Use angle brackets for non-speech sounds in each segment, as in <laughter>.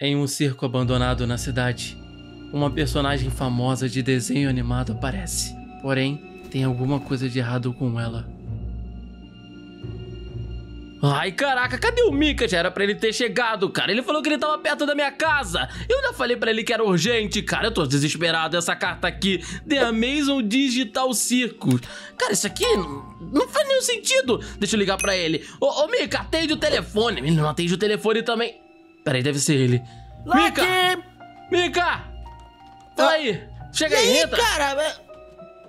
Em um circo abandonado na cidade, uma personagem famosa de desenho animado aparece. Porém, tem alguma coisa de errado com ela. Ai, caraca, cadê o Mika? Já era pra ele ter chegado, cara. Ele falou que ele tava perto da minha casa. Eu ainda falei pra ele que era urgente. Cara, eu tô desesperado. Essa carta aqui, The Amazon Digital Circus. Cara, isso aqui não, não faz nenhum sentido. Deixa eu ligar pra ele. Ô, ô Mika, atende o telefone. Ele não atende o telefone também. Peraí, deve ser ele. Lucky! Mika! Mika! Fala Ah, aí! Chega E aí, aí, entra! cara?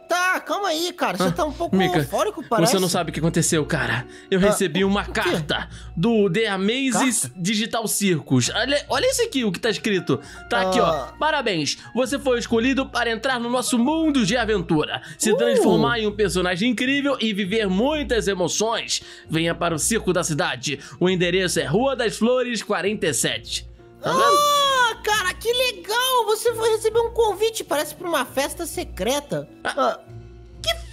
Tá, calma aí, cara. Você Ah, tá um pouco Mika, eufórico, parece. Você não sabe o que aconteceu, cara. Eu Ah, recebi uma carta do The Amazes Carta? Digital Circus. Olha, olha isso aqui, o que tá escrito. Tá aqui, Ah. ó. Parabéns, você foi escolhido para entrar no nosso mundo de aventura, se Uh. transformar em um personagem incrível e viver muitas emoções. Venha para o circo da cidade. O endereço é Rua das Flores 47. Tá vendo? Ah, cara, que legal! Você foi receber um convite, parece pra uma festa secreta. Ah,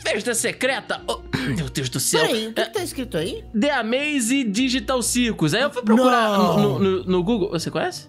Festa secreta? Oh, meu Deus do céu. peraí, o que, É, que tá escrito aí? The Amaze Digital Circus. Aí eu fui procurar no, no- no Google. Você conhece?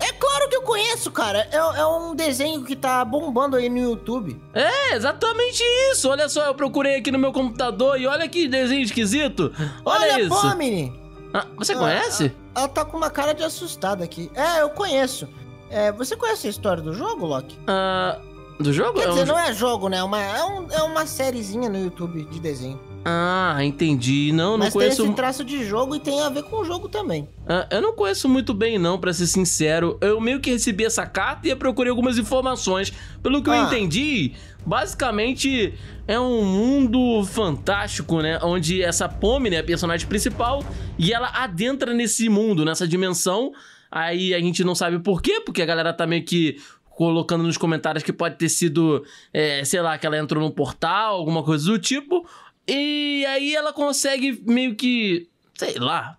É claro que eu conheço, cara. É, é um desenho que tá bombando aí no YouTube. É, exatamente isso. Olha só, eu procurei aqui no meu computador e olha que desenho esquisito. Olha, Olha, isso. Pomini! Ah, você Ah, conhece? Ela tá com uma cara de assustada aqui. É, eu conheço. É, você conhece a história do jogo, Loki? Ah, do jogo? Quer É um dizer, jo- não é jogo, né? É uma, é, um- é uma sériezinha no YouTube de desenho. Ah, entendi. Não, não Mas conheço. tem esse traço de jogo e tem a ver com o jogo também. Ah, eu não conheço muito bem, não, pra ser sincero. Eu meio que recebi essa carta e eu procurei algumas informações. Pelo que eu Ah. entendi, basicamente é um mundo fantástico, né? Onde essa Pomni é a personagem principal e ela adentra nesse mundo, nessa dimensão. Aí a gente não sabe por quê, porque a galera tá meio que colocando nos comentários que pode ter sido, é, sei lá, que ela entrou num portal, alguma coisa do tipo. E aí ela consegue meio que, sei lá,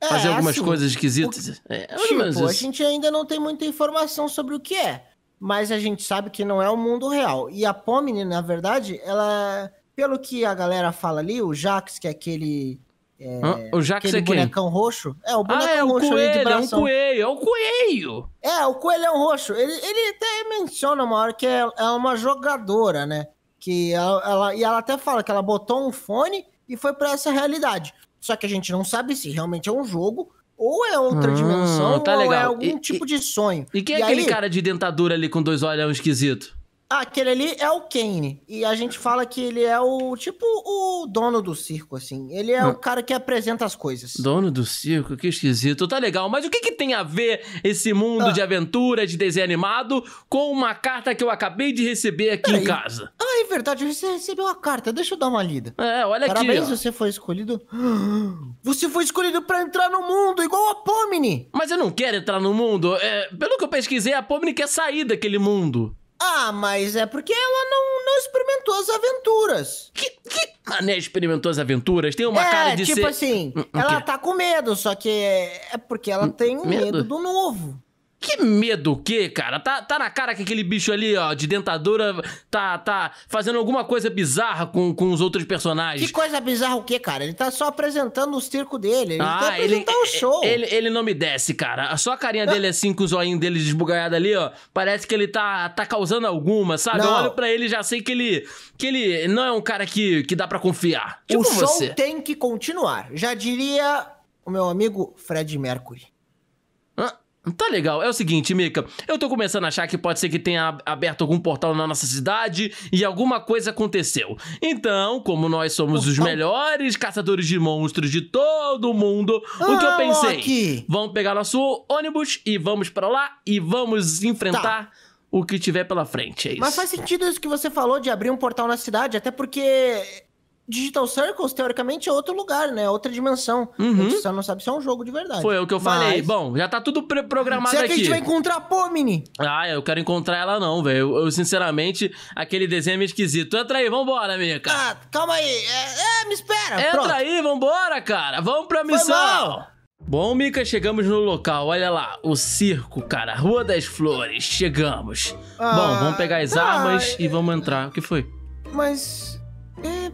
É, fazer algumas assim, coisas esquisitas. É, ou menos Tipo, a gente ainda não tem muita informação sobre o que é. Mas a gente sabe que não é o mundo real. E a Pomni, na verdade, ela. Pelo que a galera fala ali, o Jax, que é aquele. Hã? o Jax aquele é quem? bonecão roxo. É, o bonecão Ah, é o roxo ali de coelho, é um bração. coelho, é o coelho. É, o coelhão roxo. Ele, ele até menciona uma hora que é, é uma jogadora, né? Que ela, ela- e ela até fala que ela botou um fone e foi pra essa realidade. Só que a gente não sabe se realmente é um jogo ou é outra Ah, dimensão tá ou é legal. algum E- tipo de sonho. E quem é E aquele aí- cara de dentadura ali com dois olhos esquisito? Ah, aquele ali é o Kane. E a gente fala que ele é o tipo o dono do circo, assim. Ele é Ah. o cara que apresenta as coisas. Dono do circo, que esquisito. Tá legal, mas o que que tem a ver esse mundo Ah. de aventura, de desenho animado, com uma carta que eu acabei de receber aqui em Peraí. casa? Ah, é verdade, você recebeu a carta. Deixa eu dar uma lida. É, olha Parabéns, aqui. ó. você foi escolhido. <gasps> Você foi escolhido pra entrar no mundo, igual a Pomni. Mas eu não quero entrar no mundo. É, pelo que eu pesquisei, a Pomni quer sair daquele mundo. Ah, mas é porque ela não, não experimentou as aventuras. Que, que mané experimentou as aventuras? Tem uma é, cara de tipo ser... assim, Hum, o ela tá com medo, só que é, porque ela tem Hum, medo? medo do novo. Que medo o quê, cara? Tá, tá na cara que aquele bicho ali, ó, de dentadura, tá, tá fazendo alguma coisa bizarra com, com os outros personagens. Que coisa bizarra o quê, cara? Ele tá só apresentando o circo dele. Ele Ah, ele, apresentar o show. ele, ele não me desce, cara. Só a carinha dele assim, com o zoinho dele desbugalhado ali, ó. Parece que ele tá, tá causando alguma, sabe? Eu Não. olho pra ele e já sei que ele, que ele não é um cara que, que dá pra confiar. Tipo o show você. tem que continuar. Já diria o meu amigo Fred Mercury. Ah, Tá legal. É o seguinte, Mika. Eu tô começando a achar que pode ser que tenha ab- aberto algum portal na nossa cidade e alguma coisa aconteceu. Então, como nós somos os Portal? melhores caçadores de monstros de todo o mundo, o que eu Ah, pensei? Loki! Vamos pegar nosso ônibus e vamos pra lá e vamos enfrentar o que tiver pela frente. É isso. Tá. Mas faz sentido isso que você falou de abrir um portal na cidade, até porque Digital Circles, teoricamente, é outro lugar, né? Outra dimensão. Uhum. A gente só não sabe se é um jogo de verdade. Foi o que eu falei. Mas- Bom, já tá tudo programado Será que a aqui. gente vai encontrar a Pomini? Ah, eu quero encontrar ela não, velho. Eu, eu, sinceramente, aquele desenho é meio esquisito. Entra aí, vambora, Mika. Ah, calma aí. É, é, me espera. Entra Pronto. aí, vambora, cara. Vamos pra missão. Bom, Mika, chegamos no local. Olha lá, o circo, cara. Rua das Flores. Chegamos. Ah, Bom, vamos pegar as ah, armas e vamos entrar. O que foi? Mas. É, é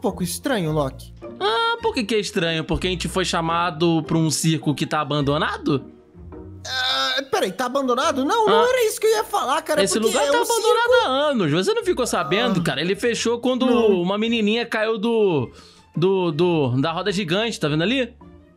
pouco estranho, Loki? Ah, por que, que é estranho? Porque a gente foi chamado pra um circo que tá abandonado? Ah, peraí, tá abandonado? Não, não Ah. era isso que eu ia falar, cara. Esse lugar é tá um abandonado há anos. Você não ficou sabendo, Ah. cara? Ele fechou quando Não. uma menininha caiu do, do, do. da roda gigante, tá vendo ali?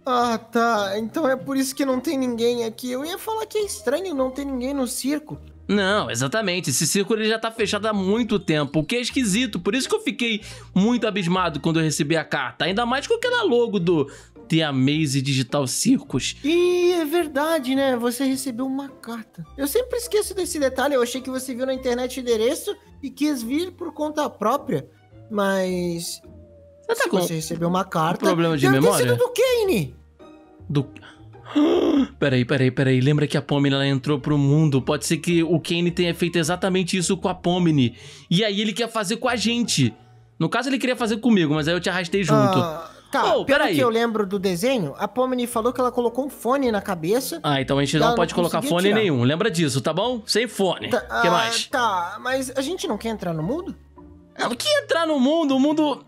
Ah, tá. Então é por isso que não tem ninguém aqui. Eu ia falar que é estranho não ter ninguém no circo. Não, exatamente. Esse círculo ele já tá fechado há muito tempo, o que é esquisito. Por isso que eu fiquei muito abismado quando eu recebi a carta. Ainda mais com aquela logo do The Amaze Digital Circus. E é verdade, né? Você recebeu uma carta. Eu sempre esqueço desse detalhe. Eu achei que você viu na internet o endereço e quis vir por conta própria. Mas. Você tá com você recebeu uma carta. problema de deve ter memória? sido do Kane. do. <gasps> Peraí, peraí, peraí. Lembra que a Pomni ela entrou pro mundo? Pode ser que o Kane tenha feito exatamente isso com a Pomni. E aí ele quer fazer com a gente. No caso, ele queria fazer comigo, mas aí eu te arrastei junto. Ah, tá, Oh, pelo peraí. que eu lembro do desenho, a Pomni falou que ela colocou um fone na cabeça. Ah, então a gente Ela não não pode colocar conseguia fone tirar. nenhum. Lembra disso, tá bom? Sem fone. O Tá, que ah, mais? Tá, mas a gente não quer entrar no mundo? Ah, O que entrar no mundo? O mundo.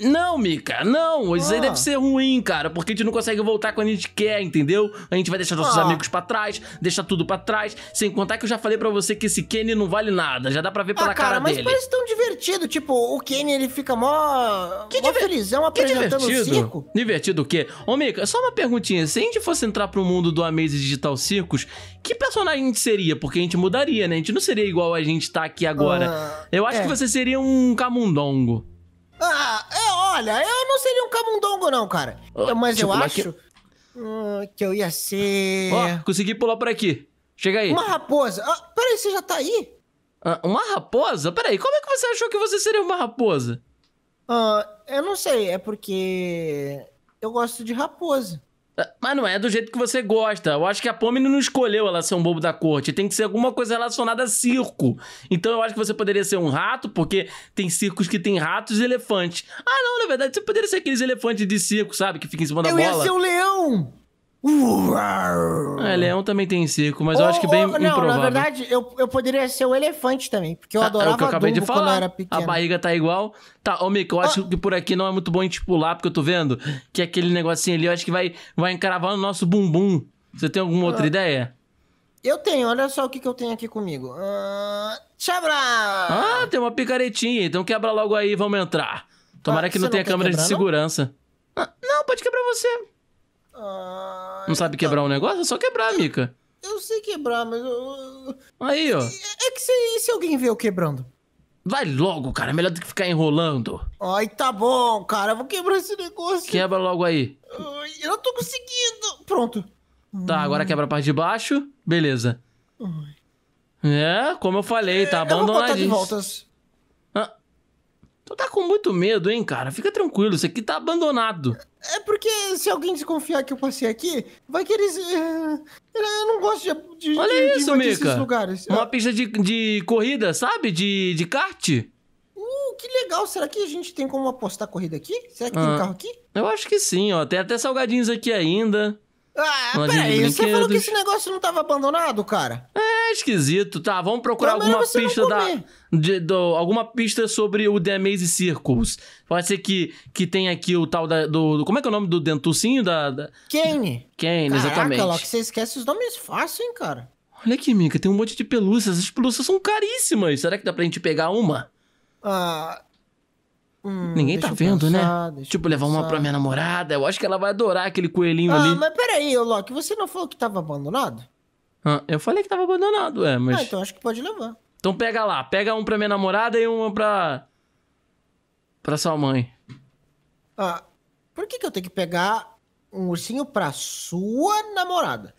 Não, Mika, não. Isso aí Ah. deve ser ruim, cara, porque a gente não consegue voltar quando a gente quer, entendeu? A gente vai deixar nossos Ah. amigos pra trás, deixar tudo pra trás. Sem contar que eu já falei pra você que esse Kenny não vale nada. Já dá pra ver pela ah, cara, cara mas dele. parece tão divertido. Tipo, o Kenny, ele fica mó, Que mó diver- felizão Que apresentando o divertido. circo. Divertido o quê? Ô, Mika, só uma perguntinha. Se a gente fosse entrar pro mundo do Amaze Digital Circus, que personagem a gente seria? Porque a gente mudaria, né? A gente não seria igual a gente tá aqui agora. Ah, eu acho é. que você seria um camundongo. Ah, olha, eu não seria um camundongo, não, cara. Ah, mas tipo, eu acho hum, que eu ia ser. Ó, consegui pular por aqui. Chega aí. Uma raposa. Ah, peraí, você já tá aí? Ah, uma raposa? Peraí, como é que você achou que você seria uma raposa? Ah, eu não sei, é porque eu gosto de raposa. Mas não é do jeito que você gosta. Eu acho que a Pomni não escolheu ela ser um bobo da corte. Tem que ser alguma coisa relacionada a circo. Então eu acho que você poderia ser um rato, porque tem circos que tem ratos e elefantes. Ah, não, na verdade você poderia ser aqueles elefantes de circo, sabe? Que fica em cima da eu bola. ia ser o leão! É, leão também tem circo, mas eu Ou- acho que bem ou- Não, improvável. na verdade, eu, eu poderia ser o elefante também, porque eu Ah, adorava é o que eu acabei de eu falar. A barriga tá igual. Tá, ô Mico, eu acho que por aqui não é muito bom a gente pular, porque eu tô vendo que aquele negocinho ali, eu acho que vai, vai encravar no nosso bumbum. Você tem alguma outra Ah. ideia? Eu tenho, olha só o que, que eu tenho aqui comigo. Ah, Tchabra! Ah, tem uma picaretinha, então quebra logo aí, vamos entrar. Tomara Ah, que não tenha quer câmera de quebrar, não? segurança. Ah, não, pode quebrar você. Ah, Não sabe quebrar um negócio? É só quebrar, Mica. Eu sei quebrar, mas eu... Aí, ó. É que se, se alguém vê eu quebrando? Vai logo, cara. Melhor do que ficar enrolando. Ai, tá bom, cara, eu vou quebrar esse negócio. Quebra logo aí. Ai, eu não tô conseguindo. Pronto. Tá, agora quebra a parte de baixo. Beleza. Ai. É, como eu falei, tá eu vou botar de abandonadinho. voltas. Ah, tu tá com muito medo, hein, cara? Fica tranquilo, isso aqui tá abandonado. É porque se alguém desconfiar que eu passei aqui, vai querer... eh, Eu não gosto de, de, Olha de, de isso, esses Mica. lugares. Uma pista de, de corrida, sabe? De, de kart. Uh, que legal. Será que a gente tem como apostar corrida aqui? Será que tem Ah. carro aqui? Eu acho que sim, ó. Tem até salgadinhos aqui ainda. Ah, peraí. Você falou que esse negócio não tava abandonado, cara? É esquisito, tá? Vamos procurar alguma pista da. de- do- alguma pista sobre o The Maze Circles. Pode ser que, que tenha aqui o tal da, do, do- Como é que é o nome do dentucinho da. da... Kane. Kane, Caraca, exatamente. Loki, você esquece os nomes fácil, hein, cara? Olha aqui, Mika, tem um monte de pelúcias. As pelúcias são caríssimas. Será que dá pra gente pegar uma? Ah... hum, Ninguém tá vendo, pensar, né? Tipo, levar uma pensar. pra minha namorada. Eu acho que ela vai adorar aquele coelhinho Ah, ali. mas peraí, Loki, você não falou que tava abandonado? Ah, eu falei que tava abandonado, é, mas. Ah, então acho que pode levar. Então pega lá, pega um pra minha namorada e uma pra. pra sua mãe. Ah, por que que eu tenho que pegar um ursinho pra sua namorada?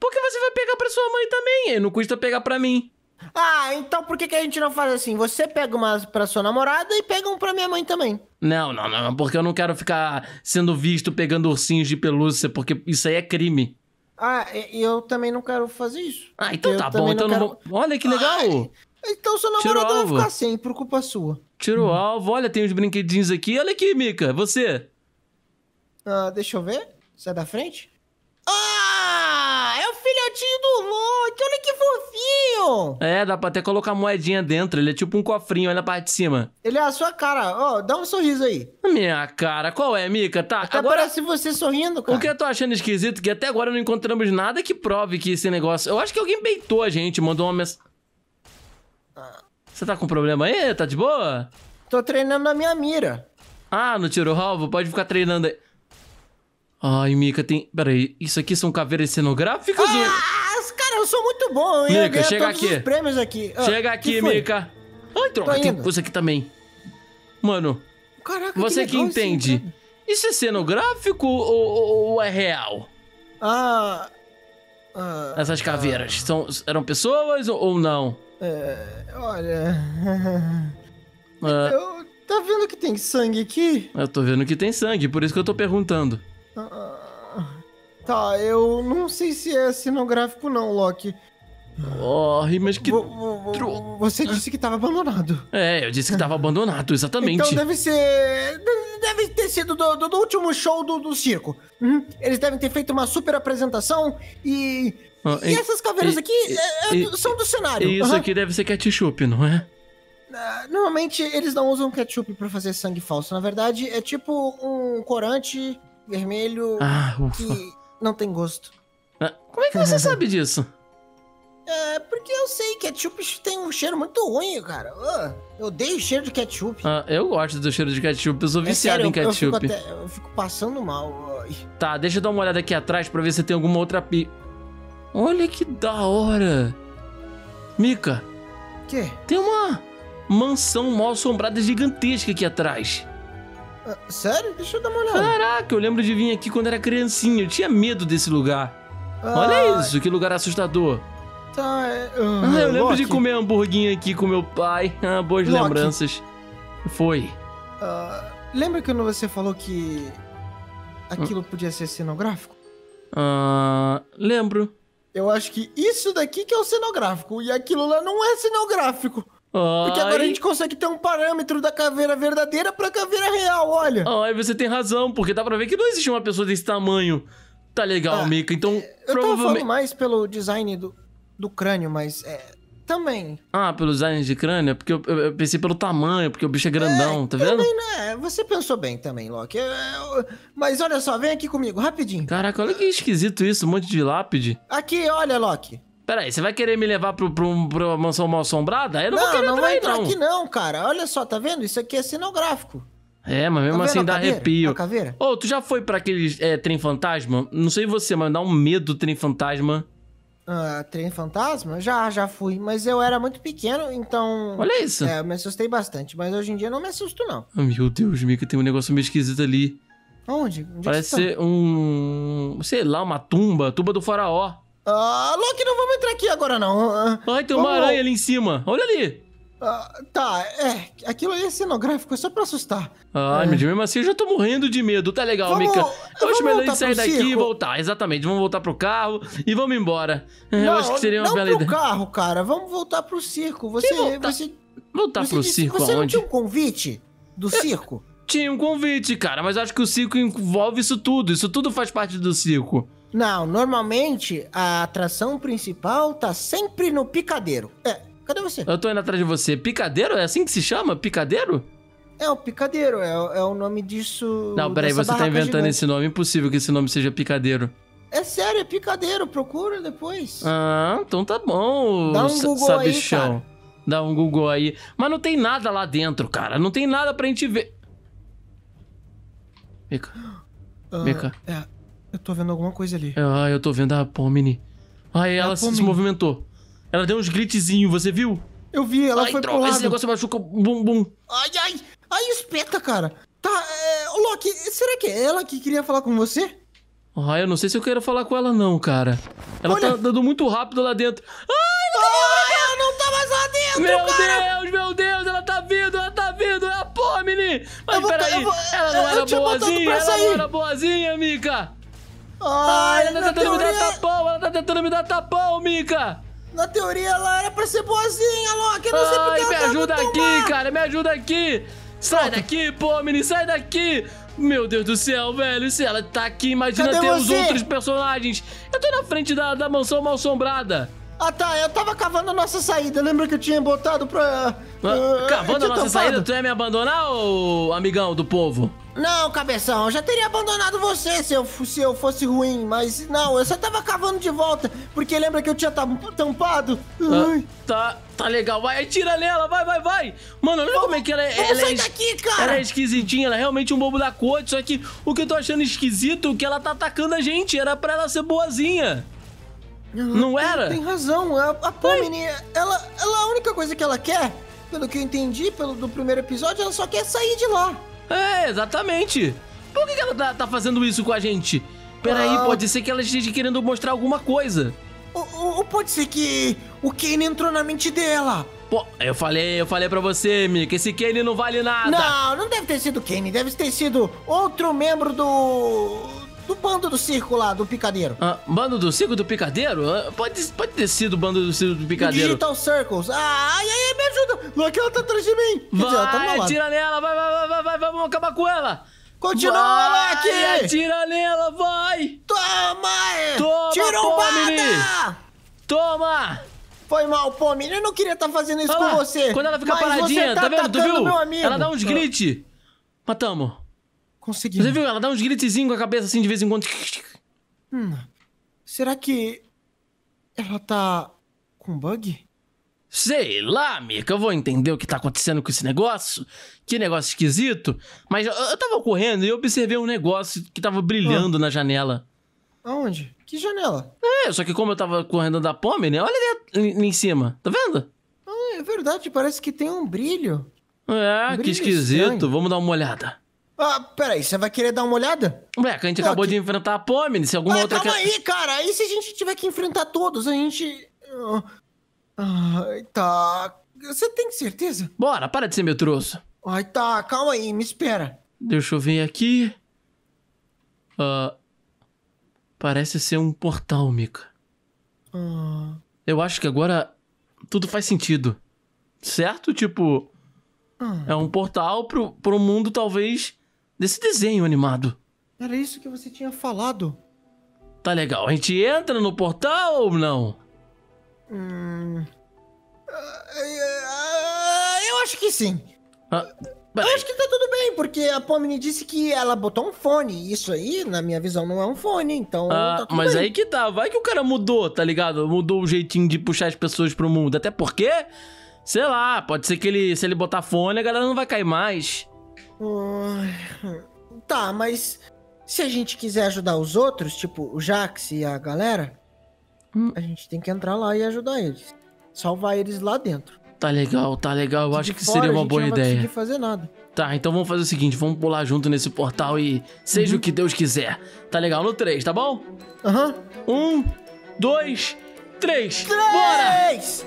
Porque você vai pegar pra sua mãe também, aí não custa pegar pra mim. Ah, então por que que a gente não faz assim? Você pega uma pra sua namorada e pega um pra minha mãe também. Não, não, não, porque eu não quero ficar sendo visto pegando ursinhos de pelúcia, porque isso aí é crime. Ah, eu também não quero fazer isso. Ah, então Eu tá bom, então não quero- vou. Olha que legal! Ai. Então sua namorada vai ficar sem, por culpa sua. Tira o alvo, olha, tem uns brinquedinhos aqui. Olha aqui, Mika, você. Ah, deixa eu ver. Sai da frente. Ah, é o filhotinho do É, dá pra até colocar moedinha dentro. Ele é tipo um cofrinho aí na parte de cima. Ele é a sua cara. Ó, dá um sorriso aí. Minha cara, qual é, Mika? Tá, Até agora... parece você sorrindo, cara. O que eu tô achando esquisito é que até agora não encontramos nada que prove que esse negócio... Eu acho que alguém beitou a gente, mandou uma mensagem... Você tá com problema aí? Tá de boa? Tô treinando a minha mira. Ah, no tiro alvo? Pode ficar treinando aí. Ai, Mika, tem... Peraí, isso aqui são caveiras cenográficas? ou- Ah, cara, eu sou muito bom. Ia Mica, chega aqui. os prêmios aqui. Ah, Chega que aqui? Mika. Ai, droga, Tô tem coisa aqui também. Mano, Caraca, você que esse entende, entrada. isso é cenográfico ou, ou- ou é real? Ah... ah, Essas caveiras, são, eram pessoas ou, ou não? é, olha... <laughs> Ah, eu... Tá vendo que tem sangue aqui? eu tô vendo que tem sangue, por isso que eu tô perguntando. Ah, Tá, eu não sei se é cenográfico não, Loki. Ai, mas que... Tro- Você disse que tava abandonado. É, eu disse que tava abandonado, exatamente. Então deve ser. de- Deve ter sido do, do- do último show do, do circo. Uhum. Eles devem ter feito uma super apresentação e. Ah, e e- essas caveiras e- aqui é, é, e- são do cenário. E isso Aham. aqui deve ser ketchup, não é? Ah, Normalmente eles não usam ketchup pra fazer sangue falso. Na verdade, é tipo um corante vermelho Ah, que não tem gosto. Ah, Como é que você <laughs> sabe disso? É, porque eu sei, ketchup tem um cheiro muito ruim, cara. Eu odeio o cheiro de ketchup. Ah, eu gosto do cheiro de ketchup, eu sou É viciado sério, em eu- eu fico ketchup. até- eu fico passando mal. Tá, deixa eu dar uma olhada aqui atrás pra ver se tem alguma outra pi... Olha que da hora! Mika, Quê? tem uma mansão mal assombrada gigantesca aqui atrás. Ah, sério? Deixa eu dar uma olhada. Caraca, eu lembro de vir aqui quando era criancinha, eu tinha medo desse lugar. Ah, Olha isso, que lugar assustador. Tá, é, Ah, eu lembro de Loki, comer hamburguinho aqui com meu pai. Ah, boas Loki. lembranças. Foi. ah, lembra quando você falou que aquilo podia ser cenográfico? Ah, lembro. Eu acho que isso daqui que é o cenográfico e aquilo lá não é cenográfico. Porque agora a gente consegue ter um parâmetro da caveira verdadeira pra caveira real, olha. Ai, você tem razão, porque dá pra ver que não existe uma pessoa desse tamanho. Tá legal, Ah, Mika. Então, Eu tava falando provavelmente. mais pelo design do, do crânio, mas é, também. Ah, pelo design de crânio? Porque eu, eu- eu pensei pelo tamanho, porque o bicho é grandão, tá vendo? Também, né? Você pensou bem também, Loki. Eu- eu- mas olha só, vem aqui comigo, rapidinho. Caraca, olha que esquisito isso, um monte de lápide. Aqui, olha, Loki. Pera aí, você vai querer me levar pro, pro, pra uma mansão mal assombrada? Eu não, vou Não, querer não entrar vai entrar não. aqui não, cara. Olha só, tá vendo? Isso aqui é cenográfico. É, mas mesmo Tá assim dá caveira? arrepio. A caveira? Ô, tu já foi pra aquele é, trem fantasma? Não sei você, mas dá um medo do trem fantasma. Ah, trem fantasma? Já, já fui. Mas eu era muito pequeno, então... Olha isso. É, eu me assustei bastante. Mas hoje em dia eu não me assusto, não. Ah, meu Deus, Mika, tem um negócio meio esquisito ali. Onde? Onde Parece é que você ser um. sei lá, uma tumba, tumba do faraó. Ah, Loki, não vamos entrar aqui agora, não. Ah, Ai, tem uma Vamos- aranha ali em cima. Olha ali. ah, tá, é. Aquilo aí é cenográfico, é só pra assustar. Ai, mas mesmo assim eu já tô morrendo de medo. Tá legal, Vamos- Mika. Eu acho melhor a gente sair daqui e circo? voltar. Exatamente, vamos voltar pro carro e vamos embora. É, eu não, acho que seria uma não bela pro ideia. carro, cara. Vamos voltar pro circo. Você, voltar? você, Voltar você pro disse- circo Você não aonde? tinha um convite do circo? Tinha um convite, cara, mas eu acho que o circo envolve isso tudo. Isso tudo faz parte do circo. Não, normalmente a atração principal tá sempre no picadeiro. É, cadê você? Eu tô indo atrás de você. Picadeiro? É assim que se chama? Picadeiro? É o picadeiro, é, o- é o nome disso. Não, peraí, você tá inventando gigante. esse nome. Impossível que esse nome seja Picadeiro. É sério, é picadeiro, procura depois. Ah, então tá bom. Dá um Google aí, sabichão. cara. Dá um Google aí. Mas não tem nada lá dentro, cara. Não tem nada pra gente ver. Mica. Ah, Mica. É, eu tô vendo alguma coisa ali. Ah, eu tô vendo a Pomini. Ai, ela se, se movimentou. Ela deu uns glitchzinhos, você viu? Eu vi, ela ai, foi pro droga, lado. esse negócio machuca. Bum, bum. Ai, ai, ai, espeta, cara. Tá, é, ô Loki, será que é ela que queria falar com você? Ah, eu não sei se eu quero falar com ela, não, cara. Ela Olha. tá dando muito rápido lá dentro. Ai, ela não tá mais lá dentro, Meu cara. Deus, meu Deus, ela tá vindo, ela tá vindo, é a Pomini! Mas Eu vou- peraí, eu vou- ela não eu era boazinha, ela não era boazinha, Mika! Ai, ela tá tentando me dar teoria, tapão, ela tá tentando me dar tapão, Mika! na teoria ela era pra ser boazinha, Loki. Eu não sei porque Ai, ela me tá ajuda aqui, má. cara, me ajuda aqui! Sai Pronto. daqui, Pomini, sai daqui! Meu Deus do céu, velho, se ela tá aqui, imagina Cadê ter os você? outros personagens. Eu tô na frente da, da mansão mal assombrada. Ah, tá, eu tava cavando a nossa saída. Lembra que eu tinha botado pra. Uh, Cavando a nossa tinha saída, tampado. tu ia me abandonar, ô amigão do povo? Não, cabeção, eu já teria abandonado você se eu, se eu fosse ruim, mas não, eu só tava cavando de volta, porque lembra que eu tinha tam- tampado? Ah, tá, tá legal. Vai, atira nela, vai, vai, vai. Mano, olha como é que ela é. Ela é daqui, cara. Ela é esquisitinha, ela é realmente um bobo da corte. Só que o que eu tô achando esquisito é que ela tá atacando a gente. Era pra ela ser boazinha. Não tem- era? Tem razão, a, a Pomini, ela, ela, a única coisa que ela quer, pelo que eu entendi pelo do primeiro episódio, ela só quer sair de lá. É, exatamente. Por que, que ela tá, tá fazendo isso com a gente? Peraí, Ah. pode ser que ela esteja querendo mostrar alguma coisa. Ou, ou- pode ser que o Kane entrou na mente dela. Pô, eu falei, eu falei pra você, Mika, esse Kenny não vale nada. Não, não deve ter sido o Kane, deve ter sido outro membro do. Do bando do circo lá, do picadeiro. Ah, bando do Circo do Picadeiro? Ah, Pode, pode ter sido o bando do Circo do Do Picadeiro. Digital Circles. Ah, ai, ai, me ajuda. Lucky, ela tá atrás de mim. Quer dizer, ela tá Vai, lado. atira nela, vai, vai, vai, vai, vamos acabar com ela. Continua, vai, atira nela, vai. Toma! é. Toma. Tirombada! Toma. Foi mal, Pomini. Eu não queria estar fazendo isso com você. Quando ela fica paradinha, tá tá vendo? Tu viu? Ela dá uns glitch. Matamos. Consegui. Você viu? Ela dá uns glitchzinhos com a cabeça assim de vez em quando. Hum, será que ela tá com bug? Sei lá, Mika, eu vou entender o que tá acontecendo com esse negócio. Que negócio esquisito. Mas eu, eu tava correndo e eu observei um negócio que tava brilhando na janela. Aonde? Que janela? É, só que como eu tava correndo da Pome, né? Olha ali, ali em cima. Tá vendo? Ah, é verdade. Parece que tem um brilho. É, que Brilho esquisito. estranho. Vamos dar uma olhada. Ah, peraí. Você vai querer dar uma olhada? Ué, que a gente Pô, acabou que- de enfrentar a Pome, se alguma Ah, outra... calma que- aí, cara. E se a gente tiver que enfrentar todos? A gente... Ai, tá... Você tem certeza? Bora, para de ser meu troço. Ai, tá. Calma aí. Me espera. Deixa eu ver aqui. Ah, parece ser um portal, Mika. Ah, Eu acho que agora tudo faz sentido. Certo? Tipo, ah, é um portal pro, pro mundo, talvez, desse desenho animado. era isso que você tinha falado. Tá legal. A gente entra no portal ou não? Hum... ah, eu acho que sim. Ah, Eu acho que tá tudo bem, porque a Pomini disse que ela botou um fone. Isso aí, na minha visão, não é um fone, então Ah, tá tudo mas bem. aí que tá. Vai que o cara mudou, tá ligado? Mudou o jeitinho de puxar as pessoas pro mundo. Até porque, sei lá, pode ser que ele, se ele botar fone, a galera não vai cair mais. Tá, mas se a gente quiser ajudar os outros, tipo o Jax e a galera, Hum. a gente tem que entrar lá e ajudar eles. Salvar eles lá dentro. Tá legal, tá legal. Eu acho De que fora, seria a uma gente boa não vai ideia. conseguir fazer nada. Tá, então vamos fazer o seguinte: vamos pular junto nesse portal e seja o que Deus quiser. Tá legal? No 3, tá bom? Aham. Um, dois, três. Bora! Três!